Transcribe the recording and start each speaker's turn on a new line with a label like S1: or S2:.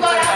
S1: corazón